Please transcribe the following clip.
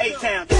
A-Town.